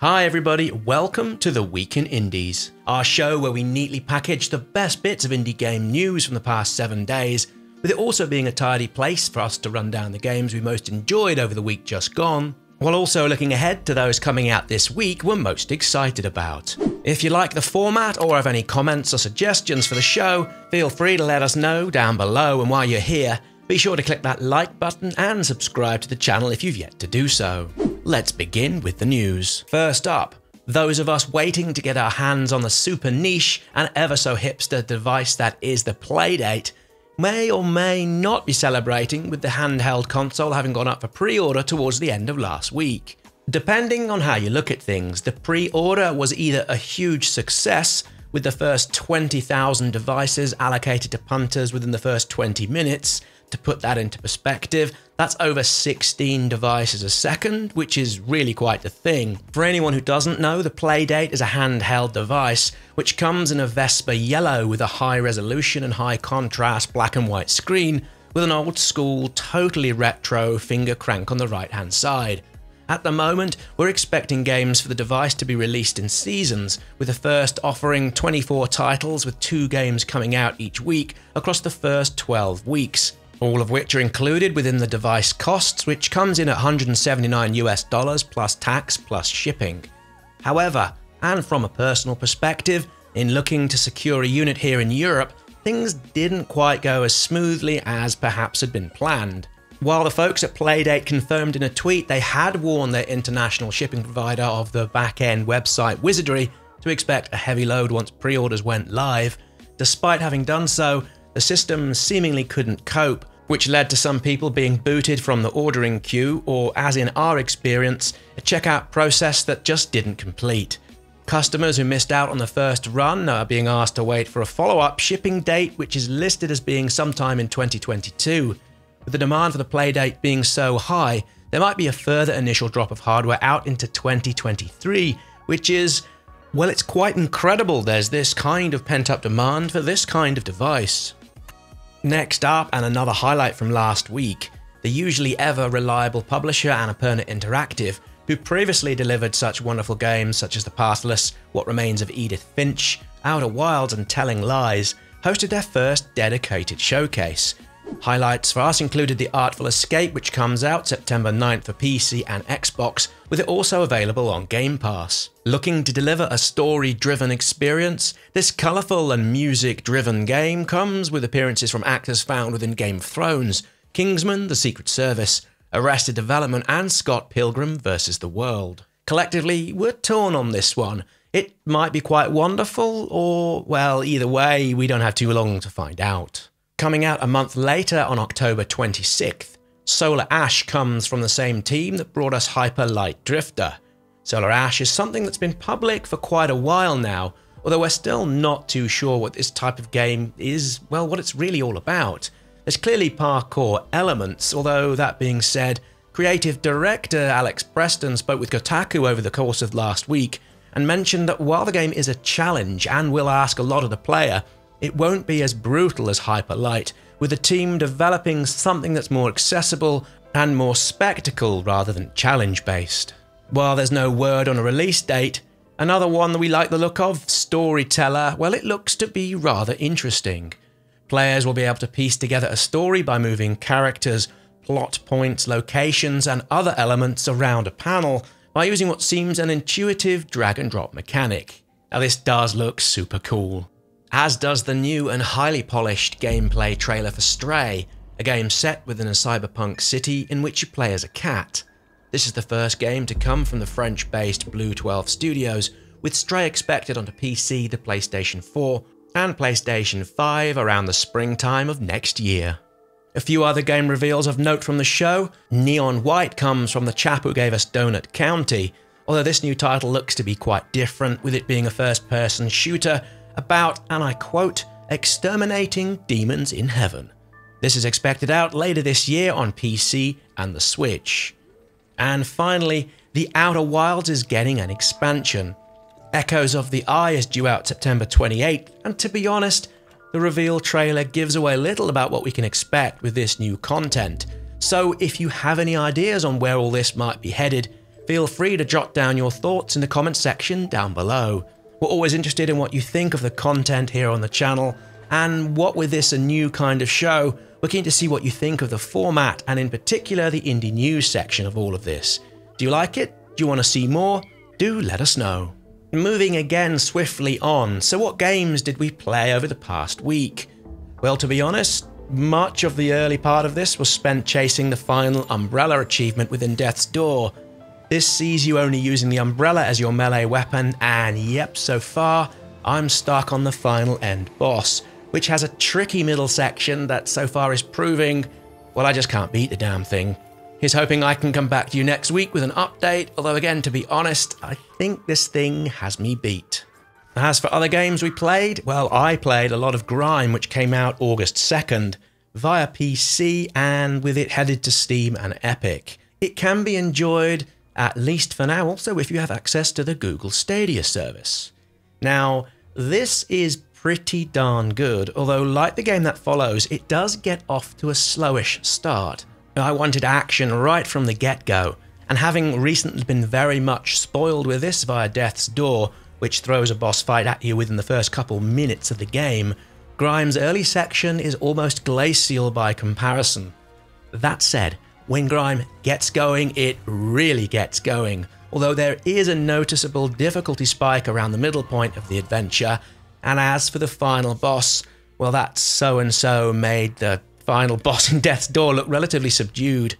Hi, everybody. Welcome to the Week in Indies, our show where we neatly package the best bits of indie game news from the past seven days, with it also being a tidy place for us to run down the games we most enjoyed over the week just gone, while also looking ahead to those coming out this week we're most excited about. If you like the format or have any comments or suggestions for the show, feel free to let us know down below. And while you're here, be sure to click that like button and subscribe to the channel if you've yet to do so. Let's begin with the news. First up, those of us waiting to get our hands on the super niche and ever so hipster device that is the Playdate may or may not be celebrating with the handheld console having gone up for pre-order towards the end of last week. Depending on how you look at things, the pre-order was either a huge success with the first 20,000 devices allocated to punters within the first 20 minutes, to put that into perspective, that's over 16 devices a second, which is really quite the thing. For anyone who doesn't know, the Playdate is a handheld device which comes in a Vespa yellow with a high resolution and high contrast black and white screen with an old school, totally retro finger crank on the right hand side. At the moment, we're expecting games for the device to be released in seasons, with the first offering 24 titles with two games coming out each week across the first 12 weeks all of which are included within the device costs, which comes in at 179 US dollars plus tax plus shipping. However, and from a personal perspective, in looking to secure a unit here in Europe, things didn't quite go as smoothly as perhaps had been planned. While the folks at Playdate confirmed in a tweet they had warned their international shipping provider of the back end website wizardry to expect a heavy load once pre orders went live, despite having done so, the system seemingly couldn't cope, which led to some people being booted from the ordering queue, or as in our experience, a checkout process that just didn't complete. Customers who missed out on the first run are being asked to wait for a follow up shipping date, which is listed as being sometime in 2022. With the demand for the playdate being so high, there might be a further initial drop of hardware out into 2023, which is, well, it's quite incredible there's this kind of pent up demand for this kind of device. Next up, and another highlight from last week, the usually ever reliable publisher Annapurna Interactive, who previously delivered such wonderful games such as The Pathless, What Remains of Edith Finch, Outer Wilds, and Telling Lies, hosted their first dedicated showcase, Highlights for us included The Artful Escape, which comes out September 9th for PC and Xbox, with it also available on Game Pass. Looking to deliver a story driven experience, this colourful and music driven game comes with appearances from actors found within Game of Thrones, Kingsman, The Secret Service, Arrested Development, and Scott Pilgrim vs. the World. Collectively, we're torn on this one. It might be quite wonderful, or, well, either way, we don't have too long to find out. Coming out a month later on October 26th, Solar Ash comes from the same team that brought us Hyper Light Drifter. Solar Ash is something that's been public for quite a while now, although we're still not too sure what this type of game is, well, what it's really all about. There's clearly parkour elements, although that being said, creative director Alex Preston spoke with Kotaku over the course of last week and mentioned that while the game is a challenge and will ask a lot of the player, it won't be as brutal as Hyper Light, with the team developing something that's more accessible and more spectacle rather than challenge based. While there's no word on a release date, another one that we like the look of, Storyteller, well, it looks to be rather interesting. Players will be able to piece together a story by moving characters, plot points, locations, and other elements around a panel by using what seems an intuitive drag and drop mechanic. Now, this does look super cool as does the new and highly polished gameplay trailer for Stray, a game set within a cyberpunk city in which you play as a cat. This is the first game to come from the French based Blue 12 Studios, with Stray expected onto PC, the PlayStation 4, and PlayStation 5 around the springtime of next year. A few other game reveals of note from the show Neon White comes from the chap who gave us Donut County, although this new title looks to be quite different, with it being a first person shooter about, and I quote, exterminating demons in heaven. This is expected out later this year on PC and the Switch. And finally, The Outer Wilds is getting an expansion. Echoes of the Eye is due out September 28, and to be honest, the reveal trailer gives away little about what we can expect with this new content. So if you have any ideas on where all this might be headed, Feel free to jot down your thoughts in the comment section down below. We're always interested in what you think of the content here on the channel, and what with this a new kind of show, we're keen to see what you think of the format and in particular the indie news section of all of this. Do you like it? Do you want to see more? Do let us know. Moving again swiftly on, so what games did we play over the past week? Well, to be honest, much of the early part of this was spent chasing the final Umbrella achievement within Death's Door. This sees you only using the Umbrella as your melee weapon, and yep, so far, I'm stuck on the final end boss, which has a tricky middle section that so far is proving, well, I just can't beat the damn thing. He's hoping I can come back to you next week with an update, although, again, to be honest, I think this thing has me beat. As for other games we played, well, I played a lot of Grime, which came out August 2nd, via PC and with it headed to Steam and Epic. It can be enjoyed, at least for now, also if you have access to the Google Stadia service. Now, this is pretty darn good, although, like the game that follows, it does get off to a slowish start. I wanted action right from the get go, and having recently been very much spoiled with this via Death's Door, which throws a boss fight at you within the first couple minutes of the game, Grime's early section is almost glacial by comparison. That said, when Grime gets going, it really gets going, although there is a noticeable difficulty spike around the middle point of the adventure, and as for the final boss, well, that so and so made the final boss in Death's Door look relatively subdued.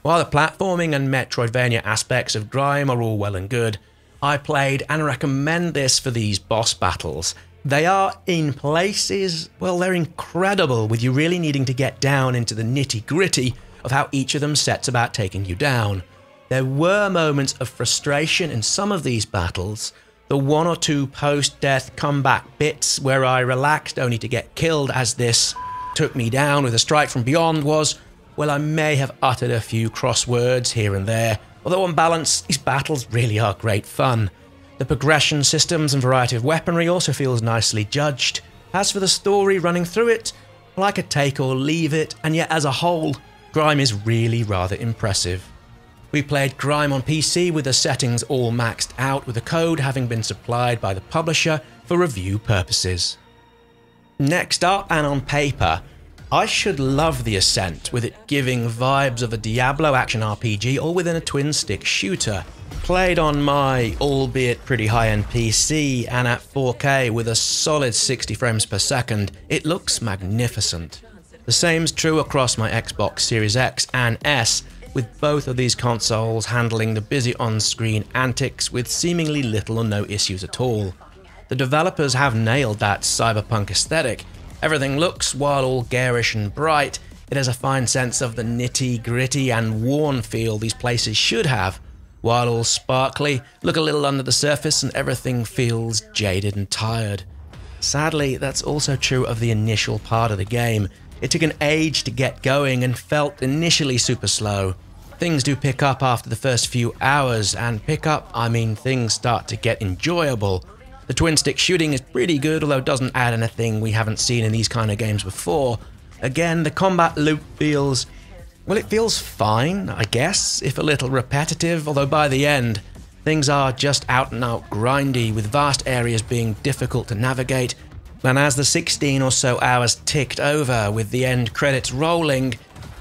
While the platforming and Metroidvania aspects of Grime are all well and good, I played and recommend this for these boss battles. They are in places, well, they're incredible, with you really needing to get down into the nitty gritty of how each of them sets about taking you down. There were moments of frustration in some of these battles, the one or two post death comeback bits where I relaxed only to get killed as this took me down with a strike from beyond was, well, I may have uttered a few cross words here and there, although on balance, these battles really are great fun. The progression systems and variety of weaponry also feels nicely judged. As for the story running through it, well, I could take or leave it, and yet as a whole, Grime is really rather impressive. We played Grime on PC with the settings all maxed out, with the code having been supplied by the publisher for review purposes. Next up, and on paper, I should love the Ascent, with it giving vibes of a Diablo action RPG or within a twin stick shooter. Played on my, albeit pretty high end PC, and at 4K with a solid 60 frames per second, it looks magnificent. The same's true across my Xbox Series X and S, with both of these consoles handling the busy on screen antics with seemingly little or no issues at all. The developers have nailed that cyberpunk aesthetic. Everything looks, while all garish and bright, it has a fine sense of the nitty gritty and worn feel these places should have. While all sparkly, look a little under the surface and everything feels jaded and tired. Sadly, that's also true of the initial part of the game. It took an age to get going and felt initially super slow. Things do pick up after the first few hours, and pick up, I mean things start to get enjoyable. The twin stick shooting is pretty good, although it doesn't add anything we haven't seen in these kind of games before. Again, the combat loop feels. Well, it feels fine, I guess, if a little repetitive, although by the end, things are just out and out grindy, with vast areas being difficult to navigate. And as the 16 or so hours ticked over, with the end credits rolling,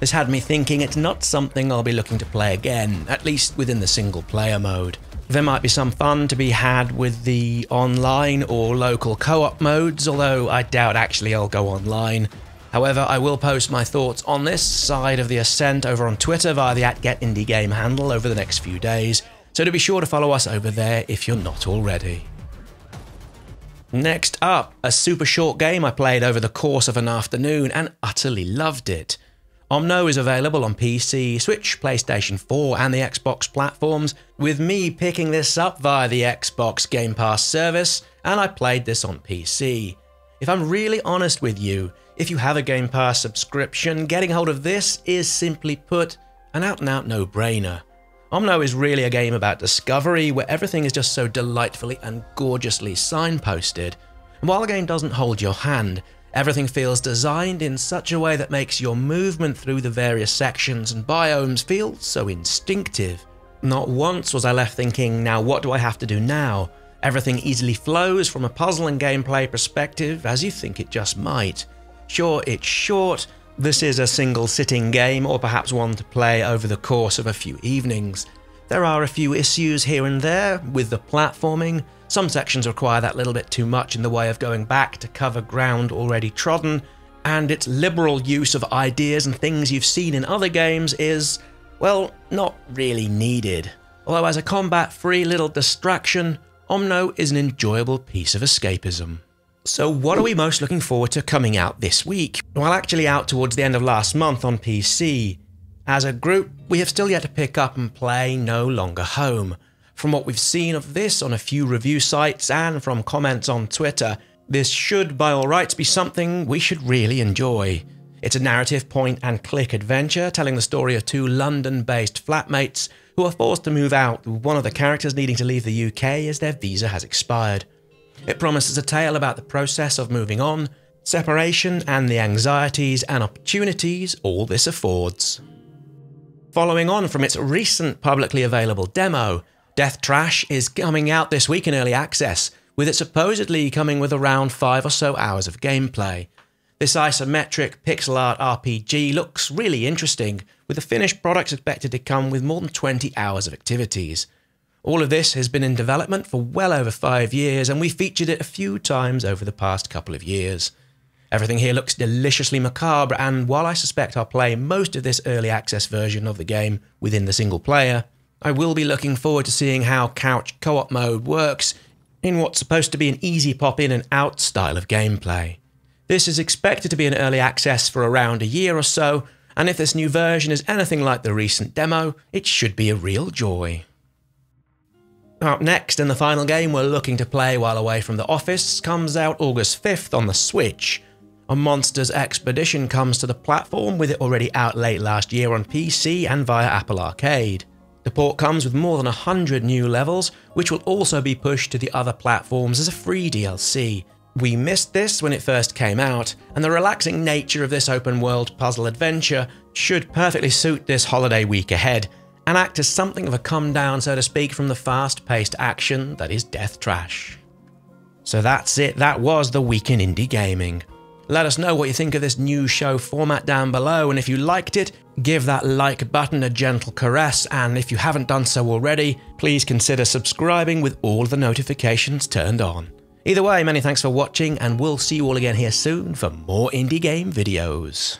this had me thinking it's not something I'll be looking to play again, at least within the single player mode. There might be some fun to be had with the online or local co op modes, although I doubt actually I'll go online. However, I will post my thoughts on this side of the ascent over on Twitter via the at GetIndieGame handle over the next few days, so to be sure to follow us over there if you're not already. Next up, a super short game I played over the course of an afternoon and utterly loved it. Omno is available on PC, Switch, PlayStation 4, and the Xbox platforms, with me picking this up via the Xbox Game Pass service, and I played this on PC. If I'm really honest with you, if you have a Game Pass subscription, getting hold of this is simply put an out and out no brainer. Omno is really a game about discovery where everything is just so delightfully and gorgeously signposted. And while the game doesn't hold your hand, Everything feels designed in such a way that makes your movement through the various sections and biomes feel so instinctive. Not once was I left thinking, now what do I have to do now? Everything easily flows from a puzzle and gameplay perspective as you think it just might. Sure, it's short, this is a single sitting game, or perhaps one to play over the course of a few evenings. There are a few issues here and there with the platforming. Some sections require that little bit too much in the way of going back to cover ground already trodden, and its liberal use of ideas and things you've seen in other games is, well, not really needed. Although, as a combat free little distraction, Omno is an enjoyable piece of escapism. So, what are we most looking forward to coming out this week? Well, actually, out towards the end of last month on PC. As a group, we have still yet to pick up and play No Longer Home. From what we've seen of this on a few review sites and from comments on Twitter, this should, by all rights, be something we should really enjoy. It's a narrative point and click adventure telling the story of two London based flatmates who are forced to move out, one of the characters needing to leave the UK as their visa has expired. It promises a tale about the process of moving on, separation, and the anxieties and opportunities all this affords. Following on from its recent publicly available demo, Death Trash is coming out this week in early access, with it supposedly coming with around 5 or so hours of gameplay. This isometric pixel art RPG looks really interesting, with the finished product expected to come with more than 20 hours of activities. All of this has been in development for well over five years, and we featured it a few times over the past couple of years. Everything here looks deliciously macabre, and while I suspect I'll play most of this early access version of the game within the single player, I will be looking forward to seeing how couch co op mode works in what's supposed to be an easy pop in and out style of gameplay. This is expected to be in early access for around a year or so, and if this new version is anything like the recent demo, it should be a real joy. Up next, in the final game we're looking to play while away from the office, comes out August 5th on the Switch. A Monsters Expedition comes to the platform with it already out late last year on PC and via Apple Arcade. The port comes with more than 100 new levels, which will also be pushed to the other platforms as a free DLC. We missed this when it first came out, and the relaxing nature of this open world puzzle adventure should perfectly suit this holiday week ahead, and act as something of a come down, so to speak, from the fast paced action that is Death Trash. So that's it, that was the week in indie gaming. Let us know what you think of this new show format down below, and if you liked it, give that like button a gentle caress, and if you haven't done so already, please consider subscribing with all the notifications turned on. Either way, many thanks for watching, and we'll see you all again here soon for more indie game videos.